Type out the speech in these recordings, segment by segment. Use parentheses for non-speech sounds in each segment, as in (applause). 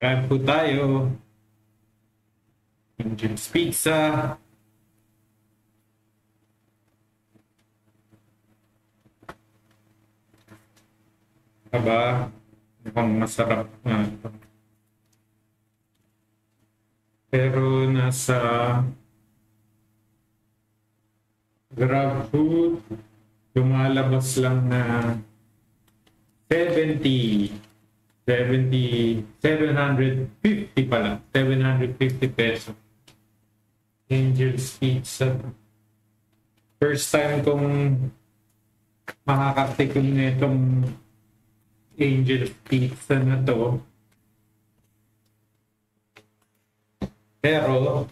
Kain po tayo. Angel's Pizza. Aba, mukhang masarap na ito. Pero nasa Grab food, lumalabas lang na 70 70 750 pala 750 peso. Angel's Pizza first time kong makakatikim na itong Angel's Pizza na to. Pero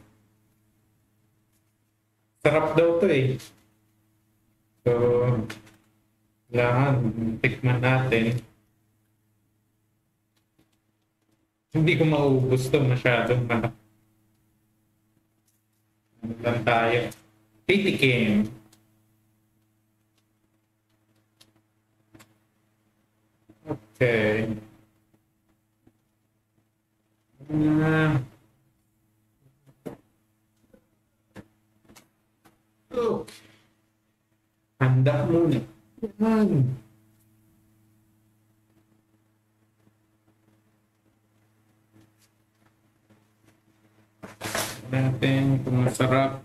sarap daw to eh. So kailangan tikman natin hindi ko maubos to masyadong malaki ano lang tayo titikim okay Ah. Oh. Handa muna. Yan. natin kung masarap.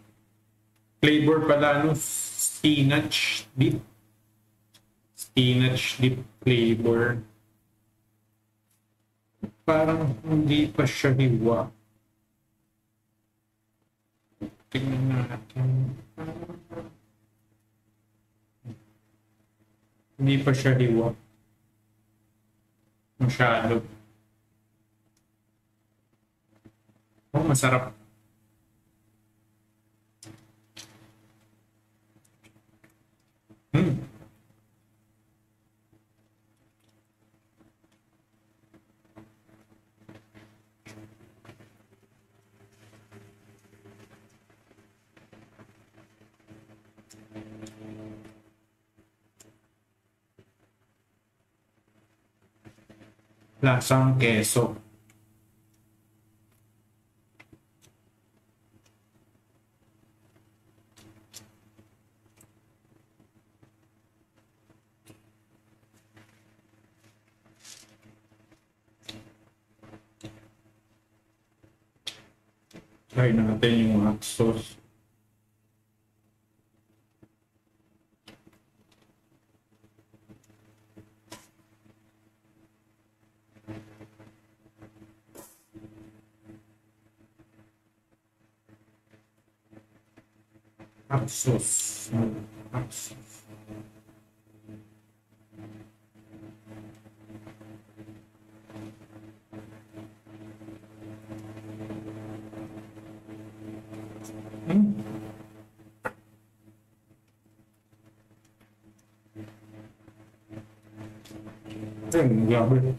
Flavor pala no, spinach dip. Spinach dip flavor. Parang hindi pa siya hiwa. Tingnan natin. Hindi pa siya hiwa. Masyado. Oh, masarap. La san queso. Try natin yung hot sauce. Hot mình vào bên.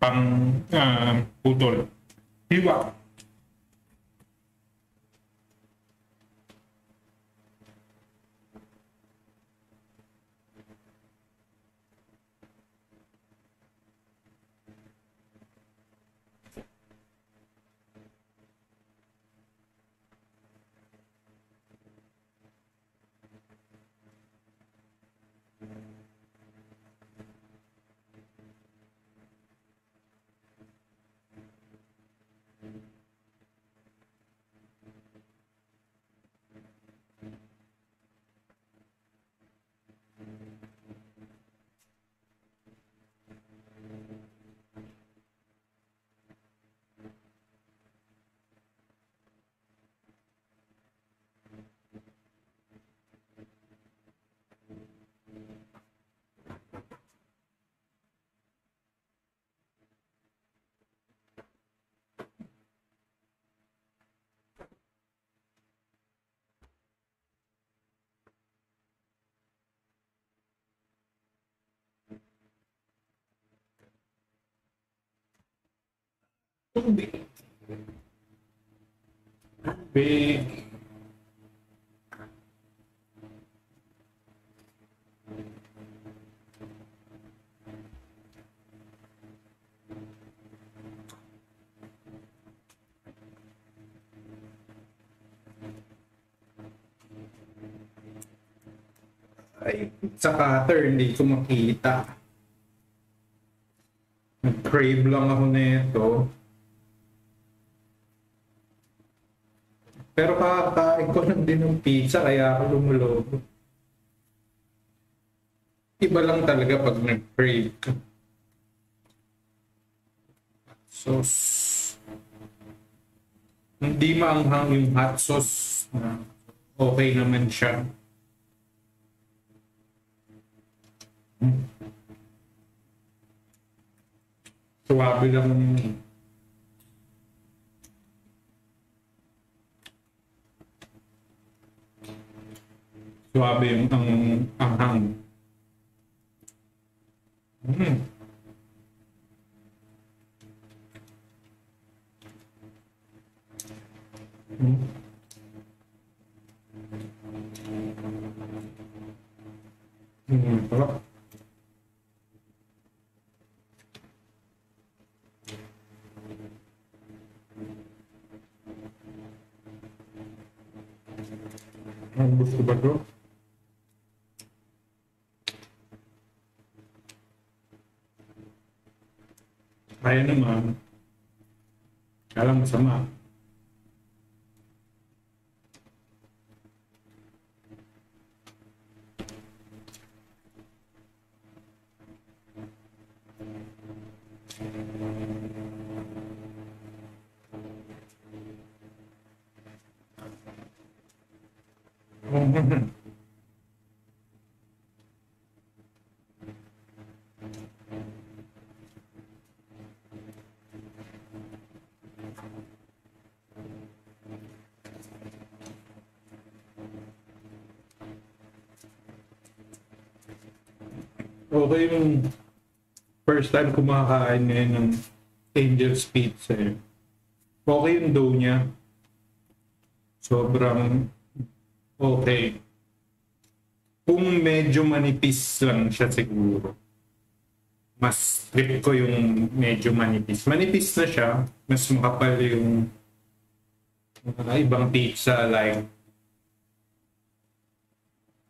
Bằng à, Google hy vọng Tubig. Tubig. Ay, sa cutter, hindi ko makita. Nag-crave lang ako nito. Pero kakakain ko lang din ng pizza, kaya ako lumulobo. Iba lang talaga pag nag-crave ka. Sauce. Hindi maanghang yung hot sauce. Okay naman siya. Suwabe lang Suwabe yung ang anghang. Mm. Mm. Mm, sarap. Ang gusto ba to? Kaya naman. Kaya lang masama. (laughs) Okay yung first time kumakain ngayon ng Angel's Pizza. eh. Okay yung dough niya. Sobrang okay. Kung medyo manipis lang siya siguro. Mas trip ko yung medyo manipis. Manipis na siya. Mas makapal yung mga ibang pizza like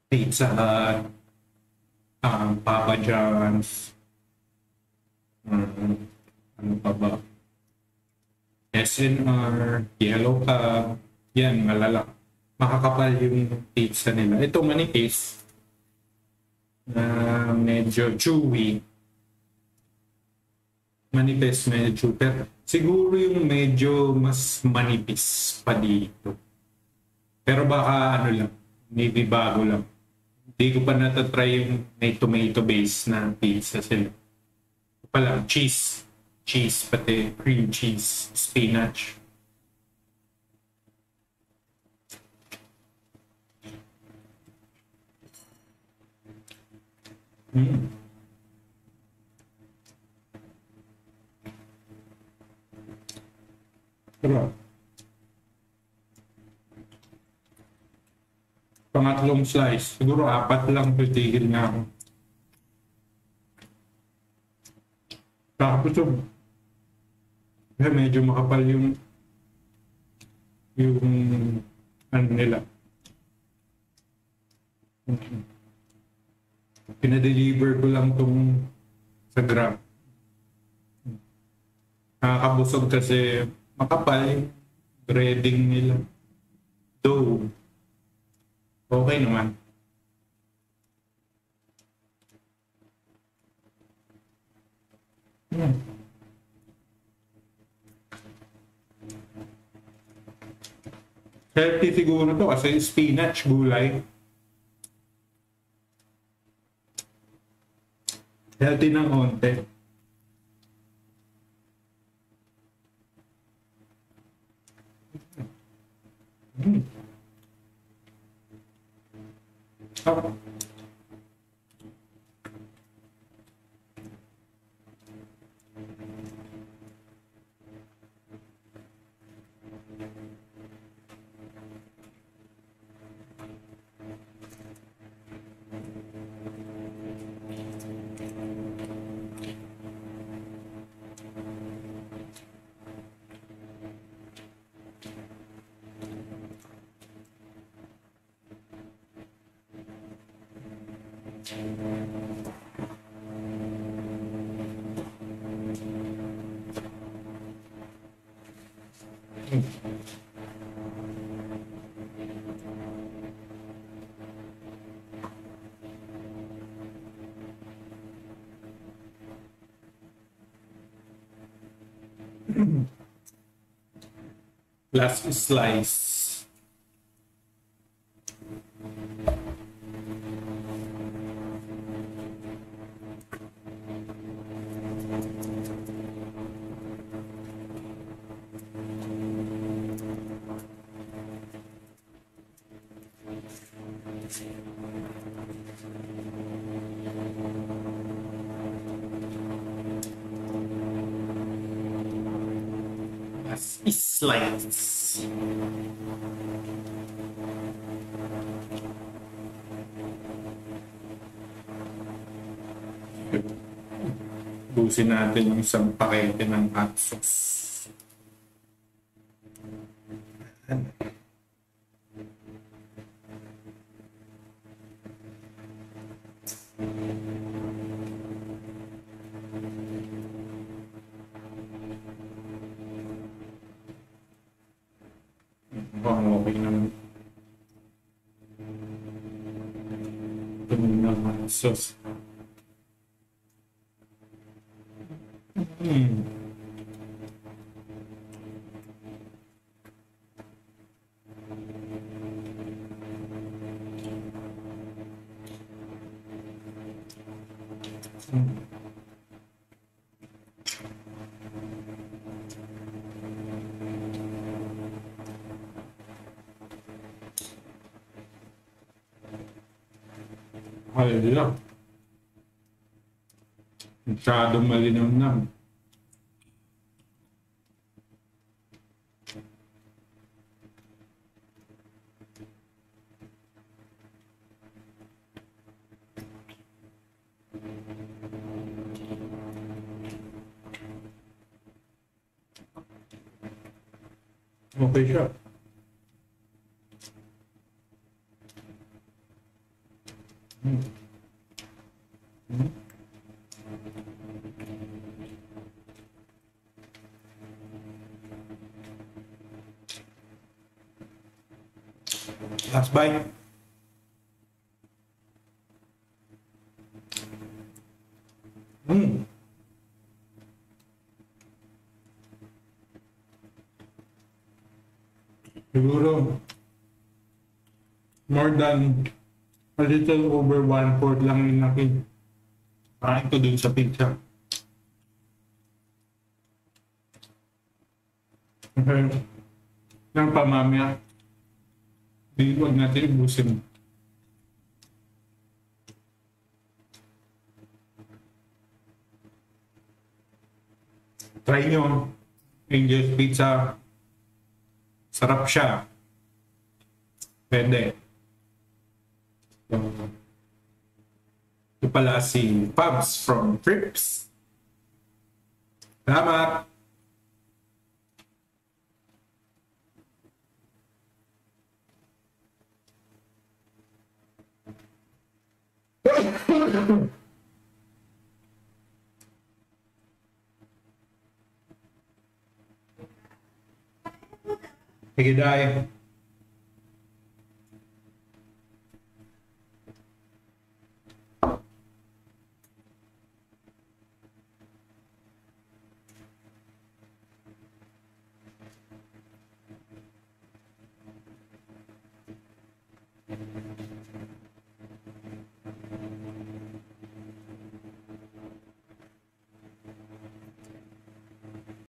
Pizza Hut, um, Papa John's, um, ano pa ba? SNR, Yellow Cab, yan, malala. Makakapal yung pizza nila. Ito manipis, na medyo chewy. Manipis, medyo pero siguro yung medyo mas manipis pa dito. Pero baka ano lang, maybe bago lang. Hindi ko pa natatry yung may tomato base na pizza sila. Ito pa lang, cheese. Cheese, pati cream cheese, spinach. Mm. Sarap. Pangatlong slice. Siguro apat lang titigil na ako. Kakapusog. Kaya medyo makapal yung yung ano nila. Pinadeliver ko lang tong sa Grab. Nakakabusog kasi makapal yung breading nila. Dough. Okay naman. Hmm. Healthy siguro to kasi spinach, gulay. Healthy ng konti. Mm. Thank you. Sarap. Last slice. Last slice. Busin natin yung isang pakete ng hot sauce. Mukhang okay naman. Ito na hot sauce. Ay, lang. Masyadong malinaw na. Okay siya. Hmm. Hmm. Last bite. Mm. Siguro, more than a little over one-fourth lang yung nakin. Kain ko dun sa pizza. Okay. Ng pamamaya. Di wag natin ibusin. Try nyo. Angel's Pizza. Sarap siya. Pwede. Ito pala si Pubs from Trips. Salamat! Sige, Day.